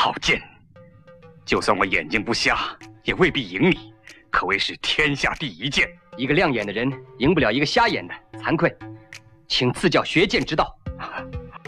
好剑，就算我眼睛不瞎，也未必赢你，可谓是天下第一剑。一个亮眼的人赢不了一个瞎眼的，惭愧，请赐教学剑之道。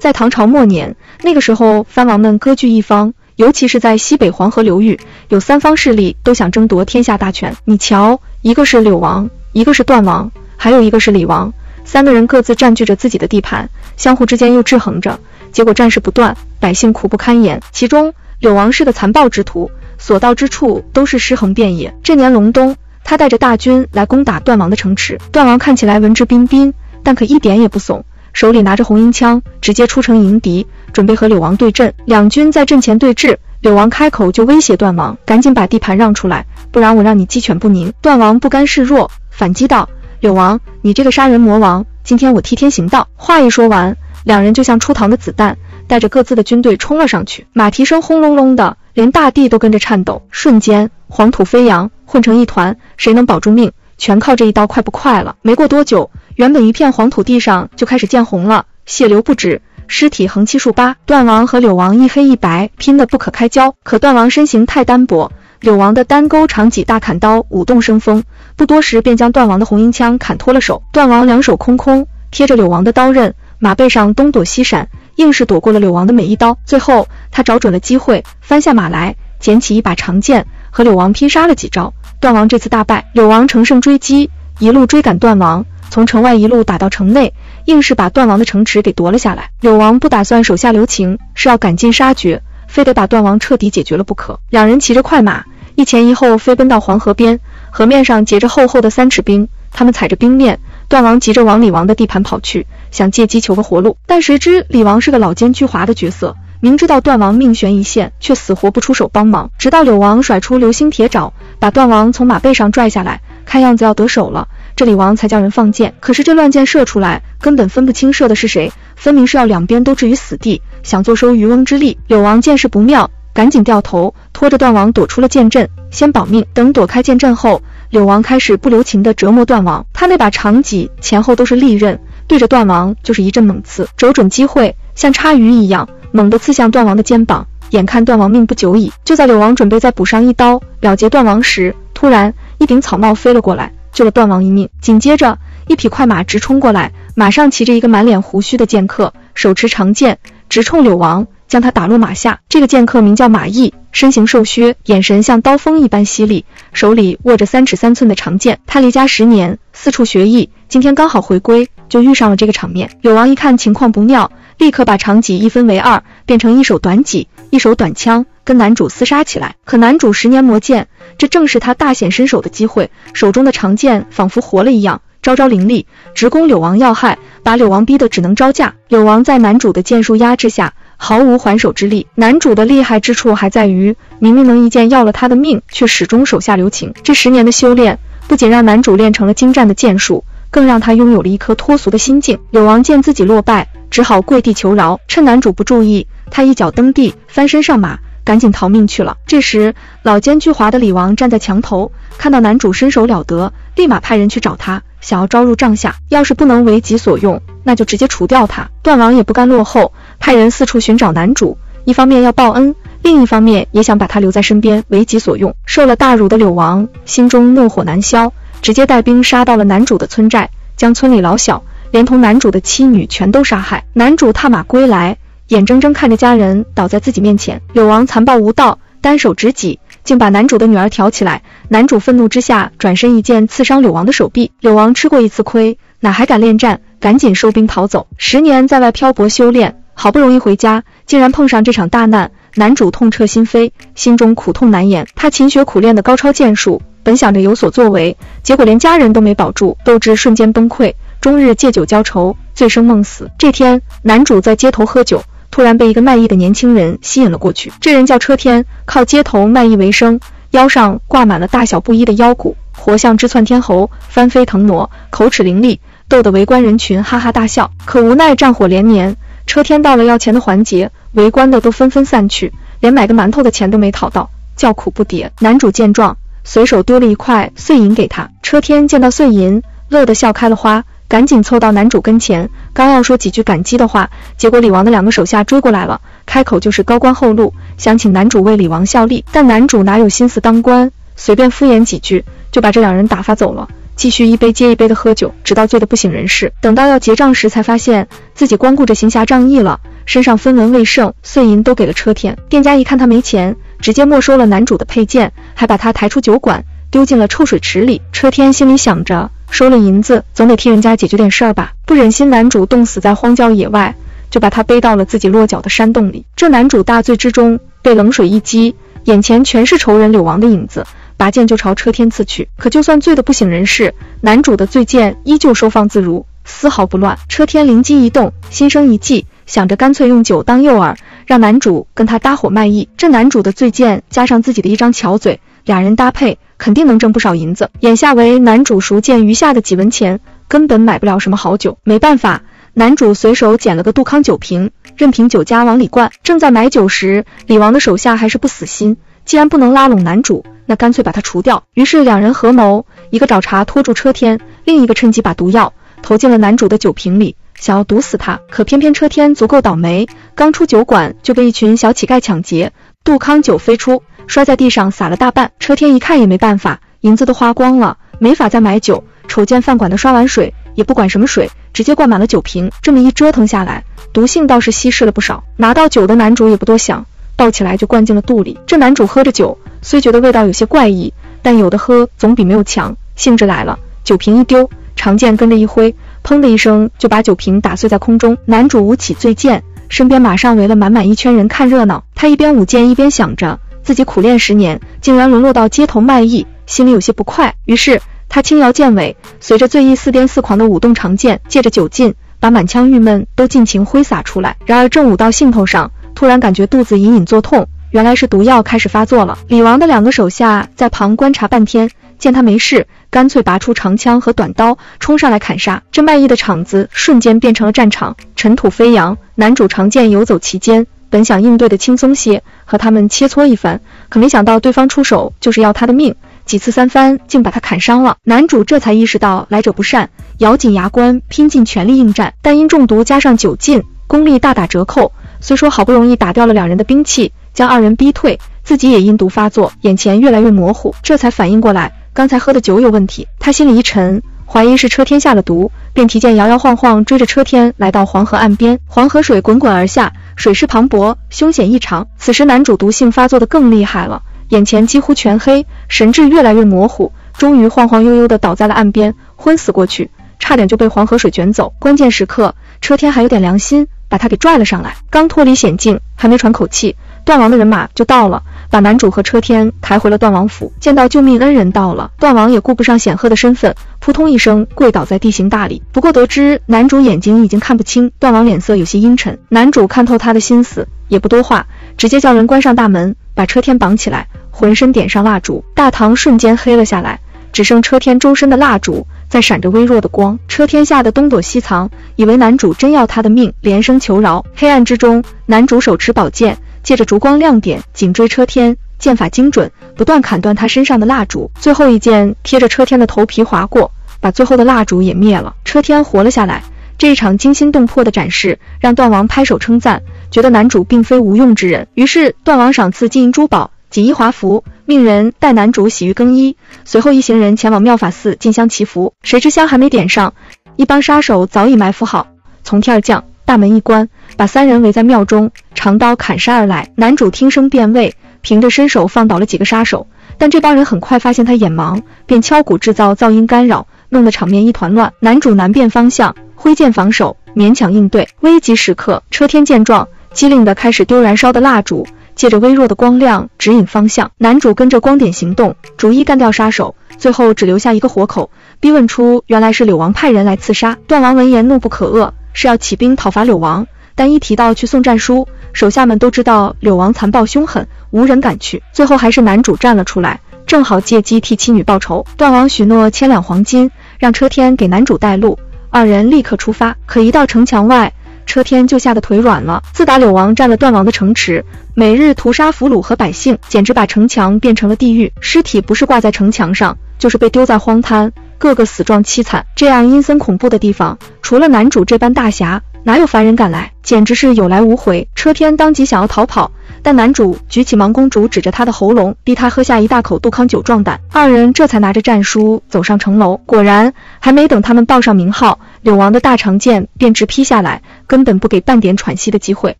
在唐朝末年，那个时候藩王们割据一方，尤其是在西北黄河流域，有三方势力都想争夺天下大权。你瞧，一个是柳王，一个是段王，还有一个是李王，三个人各自占据着自己的地盘，相互之间又制衡着，结果战事不断，百姓苦不堪言。其中柳王是个残暴之徒，所到之处都是尸横遍野。这年隆冬，他带着大军来攻打段王的城池，段王看起来文质彬彬，但可一点也不怂。手里拿着红缨枪，直接出城迎敌，准备和柳王对阵。两军在阵前对峙，柳王开口就威胁段王：“赶紧把地盘让出来，不然我让你鸡犬不宁。”段王不甘示弱，反击道：“柳王，你这个杀人魔王，今天我替天行道。”话一说完，两人就像出膛的子弹，带着各自的军队冲了上去。马蹄声轰隆隆的，连大地都跟着颤抖。瞬间，黄土飞扬，混成一团，谁能保住命，全靠这一刀快不快了。没过多久。原本一片黄土地上就开始见红了，血流不止，尸体横七竖八。段王和柳王一黑一白，拼得不可开交。可段王身形太单薄，柳王的单钩长戟大砍刀舞动生风，不多时便将段王的红缨枪砍脱了手。段王两手空空，贴着柳王的刀刃，马背上东躲西闪，硬是躲过了柳王的每一刀。最后他找准了机会，翻下马来，捡起一把长剑，和柳王拼杀了几招。段王这次大败，柳王乘胜追击，一路追赶段王。从城外一路打到城内，硬是把段王的城池给夺了下来。柳王不打算手下留情，是要赶尽杀绝，非得把段王彻底解决了不可。两人骑着快马，一前一后飞奔到黄河边，河面上结着厚厚的三尺冰，他们踩着冰面。段王急着往李王的地盘跑去，想借机求个活路，但谁知李王是个老奸巨猾的角色，明知道段王命悬一线，却死活不出手帮忙。直到柳王甩出流星铁爪，把段王从马背上拽下来，看样子要得手了。这李王才叫人放箭，可是这乱箭射出来，根本分不清射的是谁，分明是要两边都置于死地，想坐收渔翁之利。柳王见势不妙，赶紧掉头，拖着段王躲出了箭阵，先保命。等躲开箭阵后，柳王开始不留情的折磨段王。他那把长戟前后都是利刃，对着段王就是一阵猛刺，瞅准机会，像插鱼一样猛地刺向段王的肩膀。眼看段王命不久矣，就在柳王准备再补上一刀了结段王时，突然一顶草帽飞了过来。救了段王一命。紧接着，一匹快马直冲过来，马上骑着一个满脸胡须的剑客，手持长剑，直冲柳王，将他打落马下。这个剑客名叫马毅，身形瘦削，眼神像刀锋一般犀利，手里握着三尺三寸的长剑。他离家十年，四处学艺，今天刚好回归，就遇上了这个场面。柳王一看情况不妙，立刻把长戟一分为二，变成一手短戟，一手短枪，跟男主厮杀起来。可男主十年磨剑。这正是他大显身手的机会，手中的长剑仿佛活了一样，招招凌厉，直攻柳王要害，把柳王逼得只能招架。柳王在男主的剑术压制下，毫无还手之力。男主的厉害之处还在于，明明能一剑要了他的命，却始终手下留情。这十年的修炼，不仅让男主练成了精湛的剑术，更让他拥有了一颗脱俗的心境。柳王见自己落败，只好跪地求饶。趁男主不注意，他一脚蹬地，翻身上马。赶紧逃命去了。这时，老奸巨猾的李王站在墙头，看到男主身手了得，立马派人去找他，想要招入帐下。要是不能为己所用，那就直接除掉他。段王也不甘落后，派人四处寻找男主，一方面要报恩，另一方面也想把他留在身边，为己所用。受了大辱的柳王心中怒火难消，直接带兵杀到了男主的村寨，将村里老小连同男主的妻女全都杀害。男主踏马归来。眼睁睁看着家人倒在自己面前，柳王残暴无道，单手执戟，竟把男主的女儿挑起来。男主愤怒之下，转身一剑刺伤柳王的手臂。柳王吃过一次亏，哪还敢恋战？赶紧收兵逃走。十年在外漂泊修炼，好不容易回家，竟然碰上这场大难。男主痛彻心扉，心中苦痛难言。他勤学苦练的高超剑术，本想着有所作为，结果连家人都没保住，斗志瞬间崩溃，终日借酒浇愁，醉生梦死。这天，男主在街头喝酒。突然被一个卖艺的年轻人吸引了过去。这人叫车天，靠街头卖艺为生，腰上挂满了大小不一的腰鼓，活像只窜天猴，翻飞腾挪，口齿伶俐，逗得围观人群哈哈大笑。可无奈战火连年，车天到了要钱的环节，围观的都纷纷散去，连买个馒头的钱都没讨到，叫苦不迭。男主见状，随手丢了一块碎银给他。车天见到碎银，乐得笑开了花，赶紧凑到男主跟前，刚要说几句感激的话，结果李王的两个手下追过来了，开口就是高官厚禄，想请男主为李王效力。但男主哪有心思当官，随便敷衍几句，就把这两人打发走了。继续一杯接一杯的喝酒，直到醉得不省人事。等到要结账时，才发现自己光顾着行侠仗义了，身上分文未剩，碎银都给了车天。店家一看他没钱，直接没收了男主的佩剑，还把他抬出酒馆，丢进了臭水池里。车天心里想着，收了银子，总得替人家解决点事儿吧，不忍心男主冻死在荒郊野外，就把他背到了自己落脚的山洞里。这男主大醉之中，被冷水一击，眼前全是仇人柳王的影子。拔剑就朝车天刺去，可就算醉得不省人事，男主的醉剑依旧收放自如，丝毫不乱。车天灵机一动，心生一计，想着干脆用酒当诱饵，让男主跟他搭伙卖艺。这男主的醉剑加上自己的一张巧嘴，俩人搭配肯定能挣不少银子。眼下为男主赎剑余下的几文钱，根本买不了什么好酒。没办法，男主随手捡了个杜康酒瓶，任凭酒家往里灌。正在买酒时，李王的手下还是不死心，既然不能拉拢男主。那干脆把他除掉。于是两人合谋，一个找茬拖住车天，另一个趁机把毒药投进了男主的酒瓶里，想要毒死他。可偏偏车天足够倒霉，刚出酒馆就被一群小乞丐抢劫，杜康酒飞出，摔在地上洒了大半。车天一看也没办法，银子都花光了，没法再买酒。瞅见饭馆的刷碗水，也不管什么水，直接灌满了酒瓶。这么一折腾下来，毒性倒是稀释了不少。拿到酒的男主也不多想。抱起来就灌进了肚里。这男主喝着酒，虽觉得味道有些怪异，但有的喝总比没有强。兴致来了，酒瓶一丢，长剑跟着一挥，砰的一声就把酒瓶打碎在空中。男主舞起醉剑，身边马上围了满满一圈人看热闹。他一边舞剑一边想着，自己苦练十年，竟然沦落到街头卖艺，心里有些不快。于是他轻摇剑尾，随着醉意似癫似狂的舞动长剑，借着酒劲，把满腔郁闷都尽情挥洒出来。然而正舞到兴头上。突然感觉肚子隐隐作痛，原来是毒药开始发作了。李王的两个手下在旁观察半天，见他没事，干脆拔出长枪和短刀冲上来砍杀。这卖艺的场子瞬间变成了战场，尘土飞扬。男主长剑游走其间，本想应对的轻松些，和他们切磋一番，可没想到对方出手就是要他的命，几次三番竟把他砍伤了。男主这才意识到来者不善，咬紧牙关，拼尽全力应战，但因中毒加上酒劲，功力大打折扣。虽说好不容易打掉了两人的兵器，将二人逼退，自己也因毒发作，眼前越来越模糊，这才反应过来，刚才喝的酒有问题。他心里一沉，怀疑是车天下了毒，便提剑摇摇晃晃追着车天来到黄河岸边。黄河水滚滚而下，水势磅礴，凶险异常。此时男主毒性发作的更厉害了，眼前几乎全黑，神志越来越模糊，终于晃晃悠悠的倒在了岸边，昏死过去，差点就被黄河水卷走。关键时刻，车天还有点良心。把他给拽了上来，刚脱离险境，还没喘口气，段王的人马就到了，把男主和车天抬回了段王府。见到救命恩人到了，段王也顾不上显赫的身份，扑通一声跪倒在地行大礼。不过得知男主眼睛已经看不清，段王脸色有些阴沉。男主看透他的心思，也不多话，直接叫人关上大门，把车天绑起来，浑身点上蜡烛，大堂瞬间黑了下来，只剩车天周身的蜡烛。在闪着微弱的光，车天吓得东躲西藏，以为男主真要他的命，连声求饶。黑暗之中，男主手持宝剑，借着烛光亮点，紧追车天，剑法精准，不断砍断他身上的蜡烛。最后一剑贴着车天的头皮划过，把最后的蜡烛也灭了。车天活了下来。这一场惊心动魄的展示，让段王拍手称赞，觉得男主并非无用之人。于是段王赏赐金银珠宝。锦衣华服，命人带男主洗浴更衣，随后一行人前往妙法寺进香祈福。谁知香还没点上，一帮杀手早已埋伏好，从天而降，大门一关，把三人围在庙中，长刀砍杀而来。男主听声辨位，凭着身手放倒了几个杀手，但这帮人很快发现他眼盲，便敲鼓制造噪音干扰，弄得场面一团乱。男主难辨方向，挥剑防守，勉强应对。危急时刻，车天见状，机灵的开始丢燃烧的蜡烛。借着微弱的光亮指引方向，男主跟着光点行动，逐一干掉杀手，最后只留下一个活口，逼问出原来是柳王派人来刺杀。段王闻言怒不可遏，是要起兵讨伐柳王，但一提到去送战书，手下们都知道柳王残暴凶狠，无人敢去。最后还是男主站了出来，正好借机替妻女报仇。段王许诺千两黄金，让车天给男主带路，二人立刻出发。可一到城墙外，车天就吓得腿软了。自打柳王占了段王的城池，每日屠杀俘虏和百姓，简直把城墙变成了地狱。尸体不是挂在城墙上，就是被丢在荒滩，个个死状凄惨。这样阴森恐怖的地方，除了男主这般大侠，哪有凡人敢来？简直是有来无回。车天当即想要逃跑。但男主举起芒公主，指着他的喉咙，逼他喝下一大口杜康酒壮胆。二人这才拿着战书走上城楼。果然，还没等他们报上名号，柳王的大长剑便直劈下来，根本不给半点喘息的机会。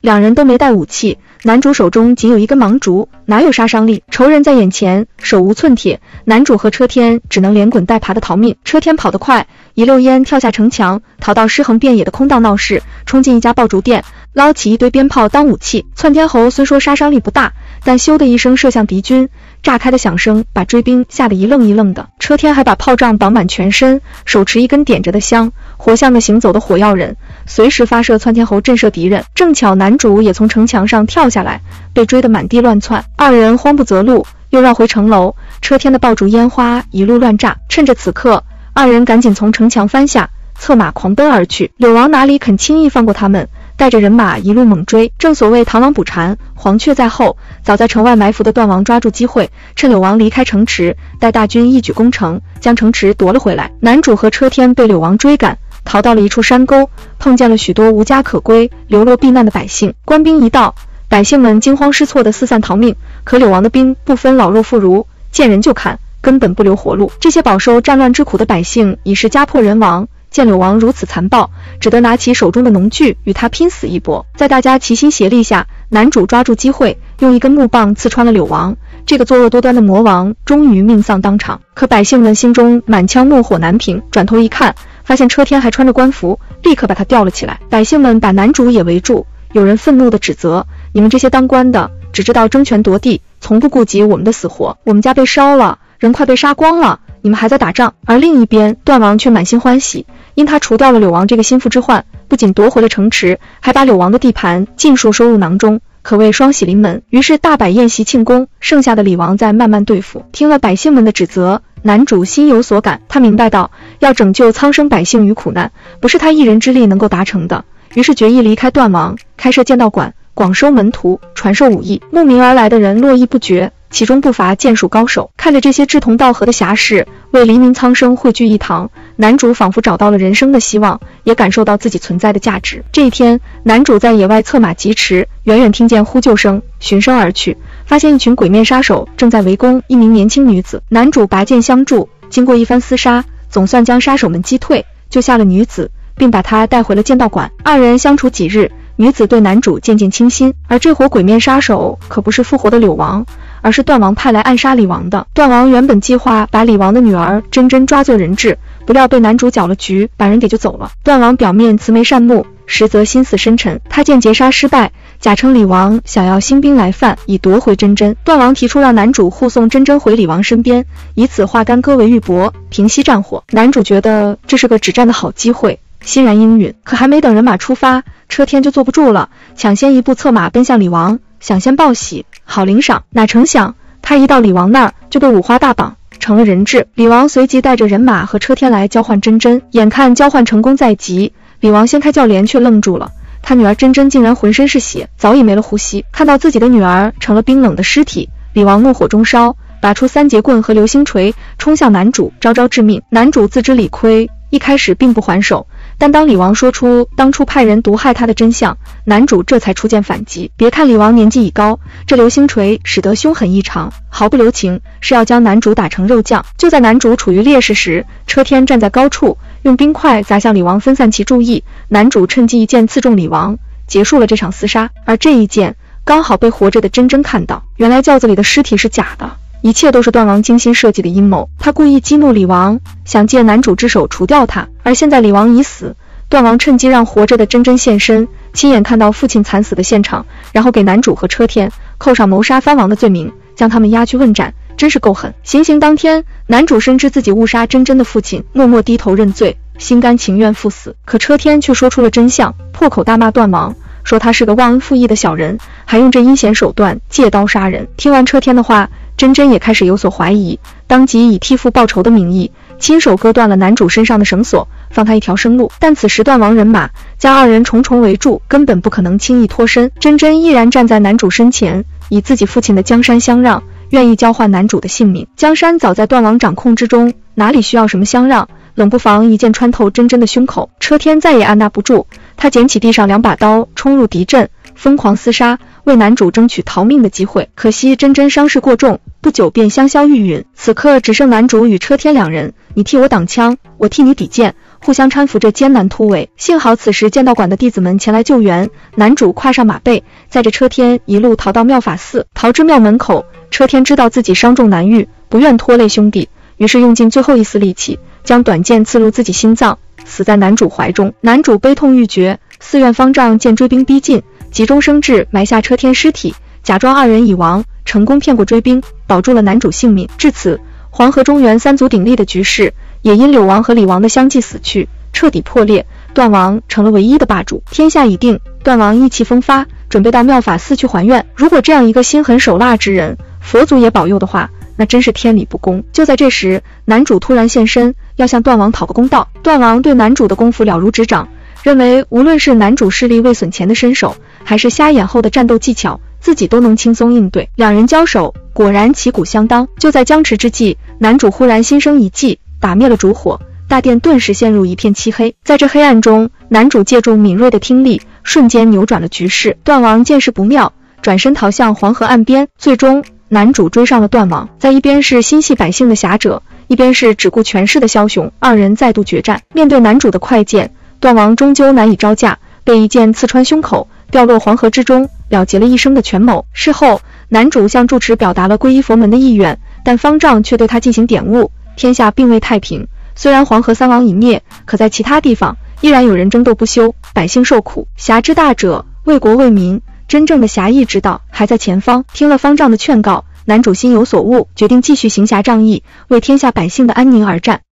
两人都没带武器，男主手中仅有一根芒竹，哪有杀伤力？仇人在眼前，手无寸铁，男主和车天只能连滚带爬的逃命。车天跑得快，一溜烟跳下城墙，逃到尸横遍野的空荡闹市，冲进一家爆竹店。捞起一堆鞭炮当武器，窜天猴虽说杀伤力不大，但咻的一声射向敌军，炸开的响声把追兵吓得一愣一愣的。车天还把炮仗绑满全身，手持一根点着的香，活像个行走的火药人，随时发射窜天猴震慑敌人。正巧男主也从城墙上跳下来，被追得满地乱窜。二人慌不择路，又绕回城楼。车天的爆竹烟花一路乱炸，趁着此刻，二人赶紧从城墙翻下，策马狂奔而去。柳王哪里肯轻易放过他们？带着人马一路猛追，正所谓螳螂捕蝉，黄雀在后。早在城外埋伏的段王抓住机会，趁柳王离开城池，带大军一举攻城，将城池夺了回来。男主和车天被柳王追赶，逃到了一处山沟，碰见了许多无家可归、流落避难的百姓。官兵一到，百姓们惊慌失措地四散逃命。可柳王的兵不分老弱妇孺，见人就砍，根本不留活路。这些饱受战乱之苦的百姓已是家破人亡。见柳王如此残暴，只得拿起手中的农具与他拼死一搏。在大家齐心协力下，男主抓住机会，用一根木棒刺穿了柳王。这个作恶多端的魔王终于命丧当场。可百姓们心中满腔怒火难平，转头一看，发现车天还穿着官服，立刻把他吊了起来。百姓们把男主也围住，有人愤怒地指责：“你们这些当官的，只知道争权夺地，从不顾及我们的死活。我们家被烧了，人快被杀光了，你们还在打仗。”而另一边，段王却满心欢喜。因他除掉了柳王这个心腹之患，不仅夺回了城池，还把柳王的地盘尽数收入囊中，可谓双喜临门。于是大摆宴席庆功，剩下的李王再慢慢对付。听了百姓们的指责，男主心有所感，他明白到要拯救苍生百姓于苦难，不是他一人之力能够达成的，于是决意离开段王，开设剑道馆，广收门徒，传授武艺。慕名而来的人络绎不绝。其中不乏剑术高手，看着这些志同道合的侠士为黎明苍生汇聚一堂，男主仿佛找到了人生的希望，也感受到自己存在的价值。这一天，男主在野外策马疾驰，远远听见呼救声，循声而去，发现一群鬼面杀手正在围攻一名年轻女子。男主拔剑相助，经过一番厮杀，总算将杀手们击退，救下了女子，并把她带回了剑道馆。二人相处几日，女子对男主渐渐倾心，而这伙鬼面杀手可不是复活的柳王。而是段王派来暗杀李王的。段王原本计划把李王的女儿真真抓做人质，不料被男主搅了局，把人给救走了。段王表面慈眉善目，实则心思深沉。他见劫杀失败，假称李王想要兴兵来犯，以夺回真真。段王提出让男主护送真真回李王身边，以此化干戈为玉帛，平息战火。男主觉得这是个止战的好机会，欣然应允。可还没等人马出发，车天就坐不住了，抢先一步策马奔向李王。想先报喜，好领赏。哪成想他一到李王那儿，就被五花大绑，成了人质。李王随即带着人马和车天来交换真真。眼看交换成功在即，李王掀开轿帘，却愣住了。他女儿真真竟然浑身是血，早已没了呼吸。看到自己的女儿成了冰冷的尸体，李王怒火中烧，拔出三节棍和流星锤，冲向男主，招招致命。男主自知理亏，一开始并不还手。但当李王说出当初派人毒害他的真相，男主这才出剑反击。别看李王年纪已高，这流星锤使得凶狠异常，毫不留情，是要将男主打成肉酱。就在男主处于劣势时，车天站在高处，用冰块砸向李王，分散其注意。男主趁机一剑刺中李王，结束了这场厮杀。而这一剑刚好被活着的真真看到，原来轿子里的尸体是假的。一切都是段王精心设计的阴谋，他故意激怒李王，想借男主之手除掉他。而现在李王已死，段王趁机让活着的真真现身，亲眼看到父亲惨死的现场，然后给男主和车天扣上谋杀藩王的罪名，将他们押去问斩，真是够狠。行刑当天，男主深知自己误杀真真的父亲，默默低头认罪，心甘情愿赴死。可车天却说出了真相，破口大骂段王，说他是个忘恩负义的小人，还用这阴险手段借刀杀人。听完车天的话。真真也开始有所怀疑，当即以替父报仇的名义，亲手割断了男主身上的绳索，放他一条生路。但此时段王人马将二人重重围住，根本不可能轻易脱身。真真依然站在男主身前，以自己父亲的江山相让，愿意交换男主的性命。江山早在段王掌控之中，哪里需要什么相让？冷不防一剑穿透真真的胸口，车天再也按捺不住，他捡起地上两把刀，冲入敌阵，疯狂厮杀，为男主争取逃命的机会。可惜真真伤势过重，不久便香消玉殒。此刻只剩男主与车天两人，你替我挡枪，我替你抵剑，互相搀扶着艰难突围。幸好此时剑道馆的弟子们前来救援，男主跨上马背，载着车天一路逃到妙法寺。逃至庙门口，车天知道自己伤重难愈，不愿拖累兄弟，于是用尽最后一丝力气。将短剑刺入自己心脏，死在男主怀中。男主悲痛欲绝，寺院方丈见追兵逼近，急中生智，埋下车天尸体，假装二人已亡，成功骗过追兵，保住了男主性命。至此，黄河中原三足鼎立的局势也因柳王和李王的相继死去，彻底破裂。段王成了唯一的霸主，天下已定。段王意气风发，准备到妙法寺去还愿。如果这样一个心狠手辣之人，佛祖也保佑的话。那真是天理不公！就在这时，男主突然现身，要向段王讨个公道。段王对男主的功夫了如指掌，认为无论是男主势力未损前的身手，还是瞎眼后的战斗技巧，自己都能轻松应对。两人交手，果然旗鼓相当。就在僵持之际，男主忽然心生一计，打灭了烛火，大殿顿时陷入一片漆黑。在这黑暗中，男主借助敏锐的听力，瞬间扭转了局势。段王见势不妙，转身逃向黄河岸边，最终。男主追上了段王，在一边是心系百姓的侠者，一边是只顾权势的枭雄，二人再度决战。面对男主的快剑，段王终究难以招架，被一剑刺穿胸口，掉落黄河之中，了结了一生的权谋。事后，男主向住持表达了皈依佛门的意愿，但方丈却对他进行点悟：天下并未太平，虽然黄河三王已灭，可在其他地方依然有人争斗不休，百姓受苦。侠之大者，为国为民。真正的侠义之道还在前方。听了方丈的劝告，男主心有所悟，决定继续行侠仗义，为天下百姓的安宁而战。